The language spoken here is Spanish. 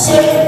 Sí.